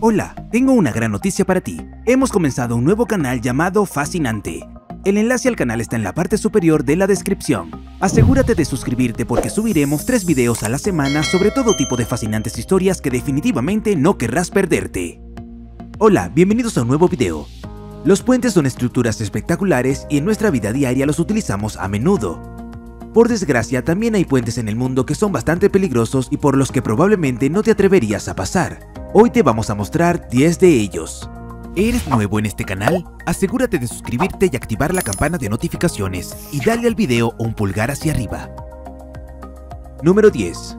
Hola, tengo una gran noticia para ti. Hemos comenzado un nuevo canal llamado Fascinante. El enlace al canal está en la parte superior de la descripción. Asegúrate de suscribirte porque subiremos tres videos a la semana sobre todo tipo de fascinantes historias que definitivamente no querrás perderte. Hola, bienvenidos a un nuevo video. Los puentes son estructuras espectaculares y en nuestra vida diaria los utilizamos a menudo. Por desgracia, también hay puentes en el mundo que son bastante peligrosos y por los que probablemente no te atreverías a pasar. Hoy te vamos a mostrar 10 de ellos. ¿Eres nuevo en este canal? Asegúrate de suscribirte y activar la campana de notificaciones y dale al video un pulgar hacia arriba. Número 10.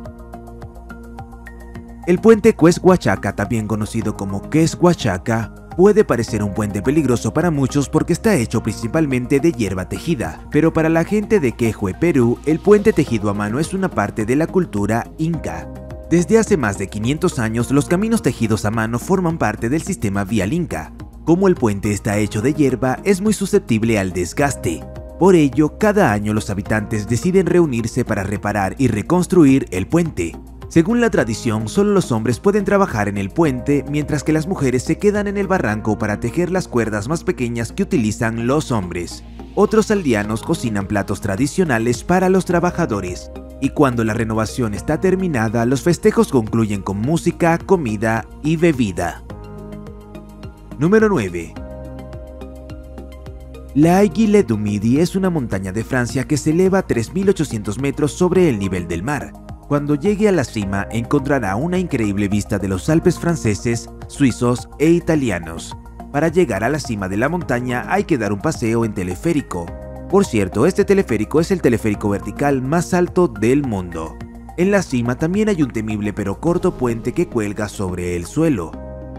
El puente Huachaca, también conocido como Huachaca, puede parecer un puente peligroso para muchos porque está hecho principalmente de hierba tejida, pero para la gente de Quejue, Perú, el puente tejido a mano es una parte de la cultura inca. Desde hace más de 500 años, los caminos tejidos a mano forman parte del sistema vial inca. Como el puente está hecho de hierba, es muy susceptible al desgaste. Por ello, cada año los habitantes deciden reunirse para reparar y reconstruir el puente. Según la tradición, solo los hombres pueden trabajar en el puente, mientras que las mujeres se quedan en el barranco para tejer las cuerdas más pequeñas que utilizan los hombres. Otros aldeanos cocinan platos tradicionales para los trabajadores, y cuando la renovación está terminada, los festejos concluyen con música, comida y bebida. Número 9. La Aiguille du Midi es una montaña de Francia que se eleva a 3.800 metros sobre el nivel del mar. Cuando llegue a la cima encontrará una increíble vista de los Alpes franceses, suizos e italianos. Para llegar a la cima de la montaña hay que dar un paseo en teleférico. Por cierto, este teleférico es el teleférico vertical más alto del mundo. En la cima también hay un temible pero corto puente que cuelga sobre el suelo.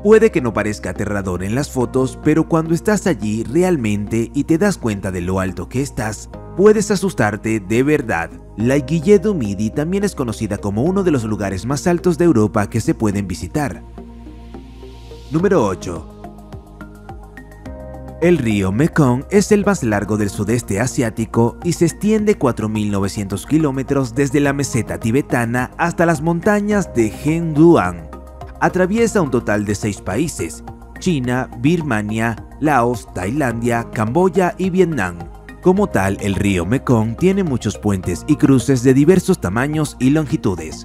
Puede que no parezca aterrador en las fotos, pero cuando estás allí realmente y te das cuenta de lo alto que estás, puedes asustarte de verdad. La Guille du Midi también es conocida como uno de los lugares más altos de Europa que se pueden visitar. Número 8. El río Mekong es el más largo del sudeste asiático y se extiende 4.900 kilómetros desde la meseta tibetana hasta las montañas de Henduan. Atraviesa un total de seis países, China, Birmania, Laos, Tailandia, Camboya y Vietnam. Como tal, el río Mekong tiene muchos puentes y cruces de diversos tamaños y longitudes.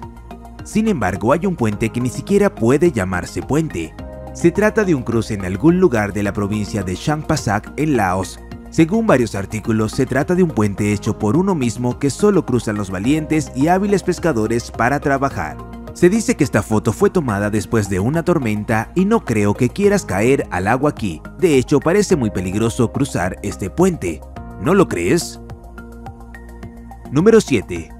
Sin embargo, hay un puente que ni siquiera puede llamarse puente. Se trata de un cruce en algún lugar de la provincia de Champasak en Laos. Según varios artículos, se trata de un puente hecho por uno mismo que solo cruzan los valientes y hábiles pescadores para trabajar. Se dice que esta foto fue tomada después de una tormenta y no creo que quieras caer al agua aquí. De hecho, parece muy peligroso cruzar este puente. ¿No lo crees? Número 7.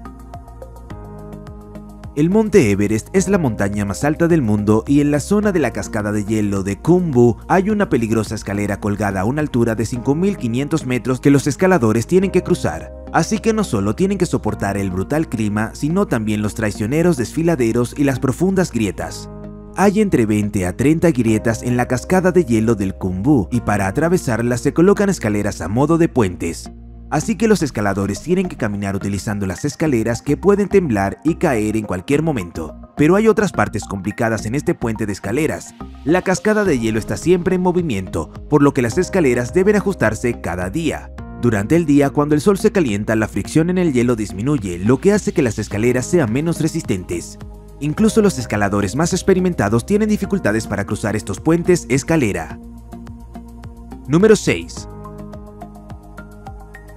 El monte Everest es la montaña más alta del mundo y en la zona de la cascada de hielo de Khumbu hay una peligrosa escalera colgada a una altura de 5.500 metros que los escaladores tienen que cruzar. Así que no solo tienen que soportar el brutal clima, sino también los traicioneros desfiladeros y las profundas grietas. Hay entre 20 a 30 grietas en la cascada de hielo del Khumbu y para atravesarlas se colocan escaleras a modo de puentes. Así que los escaladores tienen que caminar utilizando las escaleras que pueden temblar y caer en cualquier momento. Pero hay otras partes complicadas en este puente de escaleras. La cascada de hielo está siempre en movimiento, por lo que las escaleras deben ajustarse cada día. Durante el día, cuando el sol se calienta, la fricción en el hielo disminuye, lo que hace que las escaleras sean menos resistentes. Incluso los escaladores más experimentados tienen dificultades para cruzar estos puentes escalera. Número 6.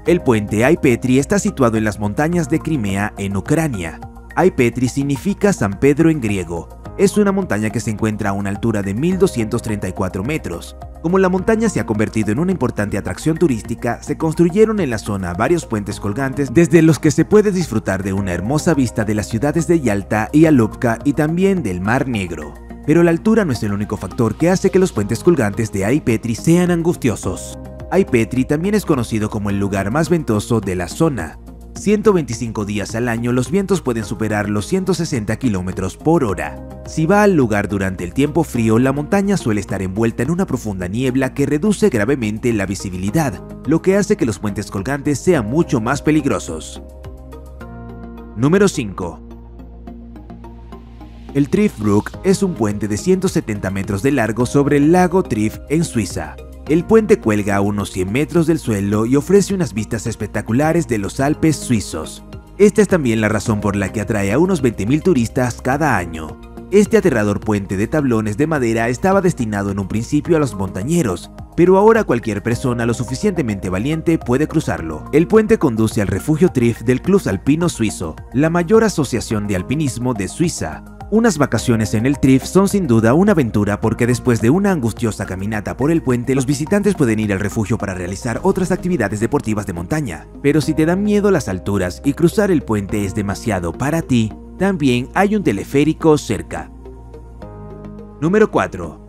El puente Aipetri está situado en las montañas de Crimea, en Ucrania. Aipetri significa San Pedro en griego. Es una montaña que se encuentra a una altura de 1234 metros. Como la montaña se ha convertido en una importante atracción turística, se construyeron en la zona varios puentes colgantes desde los que se puede disfrutar de una hermosa vista de las ciudades de Yalta y Alupka y también del Mar Negro. Pero la altura no es el único factor que hace que los puentes colgantes de Aipetri sean angustiosos. Aipetri también es conocido como el lugar más ventoso de la zona. 125 días al año los vientos pueden superar los 160 km por hora. Si va al lugar durante el tiempo frío, la montaña suele estar envuelta en una profunda niebla que reduce gravemente la visibilidad, lo que hace que los puentes colgantes sean mucho más peligrosos. Número 5. El Triftbrook es un puente de 170 metros de largo sobre el lago Trift en Suiza. El puente cuelga a unos 100 metros del suelo y ofrece unas vistas espectaculares de los Alpes suizos. Esta es también la razón por la que atrae a unos 20.000 turistas cada año. Este aterrador puente de tablones de madera estaba destinado en un principio a los montañeros, pero ahora cualquier persona lo suficientemente valiente puede cruzarlo. El puente conduce al refugio Trift del Club Alpino Suizo, la mayor asociación de alpinismo de Suiza. Unas vacaciones en el Trift son sin duda una aventura porque después de una angustiosa caminata por el puente, los visitantes pueden ir al refugio para realizar otras actividades deportivas de montaña. Pero si te dan miedo las alturas y cruzar el puente es demasiado para ti, también hay un teleférico cerca. Número 4.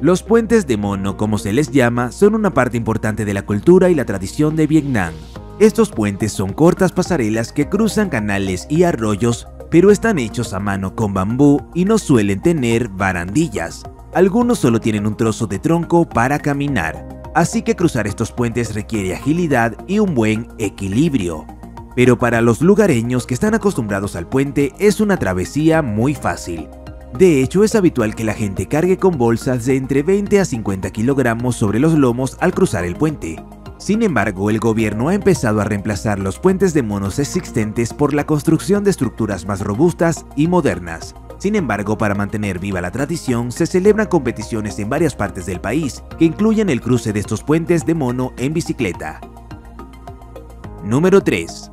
Los puentes de mono, como se les llama, son una parte importante de la cultura y la tradición de Vietnam. Estos puentes son cortas pasarelas que cruzan canales y arroyos pero están hechos a mano con bambú y no suelen tener barandillas. Algunos solo tienen un trozo de tronco para caminar, así que cruzar estos puentes requiere agilidad y un buen equilibrio. Pero para los lugareños que están acostumbrados al puente es una travesía muy fácil. De hecho, es habitual que la gente cargue con bolsas de entre 20 a 50 kilogramos sobre los lomos al cruzar el puente. Sin embargo, el gobierno ha empezado a reemplazar los puentes de monos existentes por la construcción de estructuras más robustas y modernas. Sin embargo, para mantener viva la tradición, se celebran competiciones en varias partes del país, que incluyen el cruce de estos puentes de mono en bicicleta. Número 3.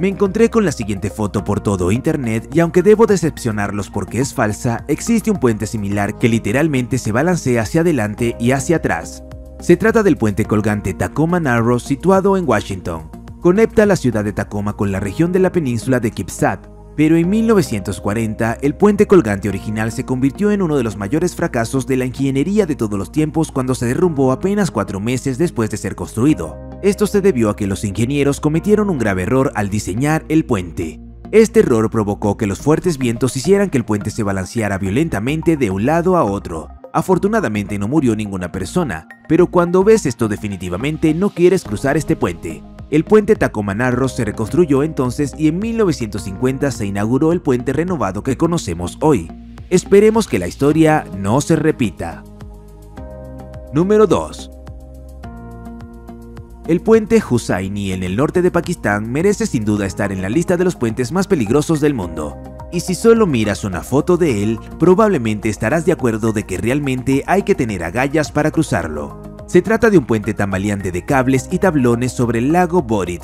Me encontré con la siguiente foto por todo internet y aunque debo decepcionarlos porque es falsa, existe un puente similar que literalmente se balancea hacia adelante y hacia atrás. Se trata del puente colgante Tacoma Narrows situado en Washington. Conecta la ciudad de Tacoma con la región de la península de Kipsat, pero en 1940 el puente colgante original se convirtió en uno de los mayores fracasos de la ingeniería de todos los tiempos cuando se derrumbó apenas cuatro meses después de ser construido. Esto se debió a que los ingenieros cometieron un grave error al diseñar el puente. Este error provocó que los fuertes vientos hicieran que el puente se balanceara violentamente de un lado a otro, Afortunadamente no murió ninguna persona, pero cuando ves esto definitivamente no quieres cruzar este puente. El puente Tacoma Narrows se reconstruyó entonces y en 1950 se inauguró el puente renovado que conocemos hoy. Esperemos que la historia no se repita. Número 2. El puente Hussaini en el norte de Pakistán merece sin duda estar en la lista de los puentes más peligrosos del mundo y si solo miras una foto de él, probablemente estarás de acuerdo de que realmente hay que tener agallas para cruzarlo. Se trata de un puente tambaleante de cables y tablones sobre el lago Borid.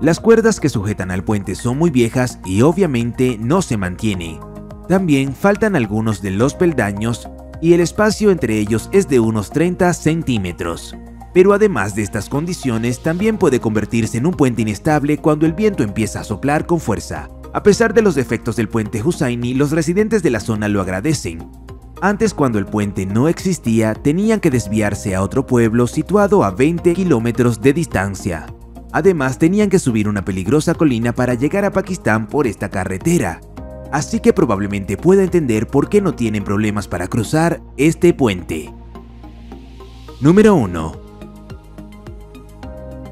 Las cuerdas que sujetan al puente son muy viejas y obviamente no se mantiene. También faltan algunos de los peldaños y el espacio entre ellos es de unos 30 centímetros. Pero además de estas condiciones, también puede convertirse en un puente inestable cuando el viento empieza a soplar con fuerza. A pesar de los defectos del puente Hussaini, los residentes de la zona lo agradecen. Antes cuando el puente no existía, tenían que desviarse a otro pueblo situado a 20 kilómetros de distancia. Además, tenían que subir una peligrosa colina para llegar a Pakistán por esta carretera. Así que probablemente pueda entender por qué no tienen problemas para cruzar este puente. Número 1.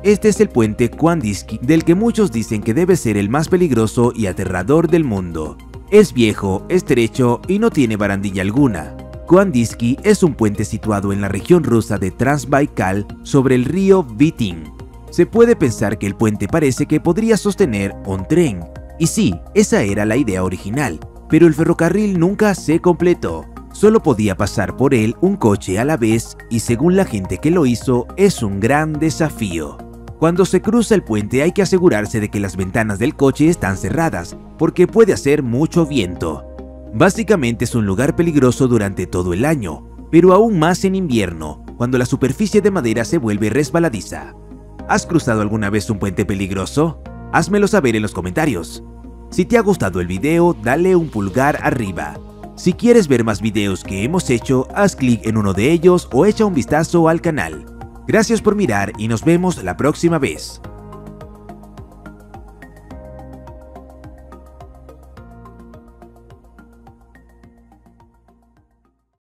Este es el puente Kwandiski, del que muchos dicen que debe ser el más peligroso y aterrador del mundo. Es viejo, estrecho y no tiene barandilla alguna. Kwandiski es un puente situado en la región rusa de Transbaikal sobre el río Vitin. Se puede pensar que el puente parece que podría sostener un tren. Y sí, esa era la idea original, pero el ferrocarril nunca se completó. Solo podía pasar por él un coche a la vez y según la gente que lo hizo es un gran desafío. Cuando se cruza el puente hay que asegurarse de que las ventanas del coche están cerradas, porque puede hacer mucho viento. Básicamente es un lugar peligroso durante todo el año, pero aún más en invierno, cuando la superficie de madera se vuelve resbaladiza. ¿Has cruzado alguna vez un puente peligroso? Házmelo saber en los comentarios. Si te ha gustado el video, dale un pulgar arriba. Si quieres ver más videos que hemos hecho, haz clic en uno de ellos o echa un vistazo al canal. Gracias por mirar y nos vemos la próxima vez.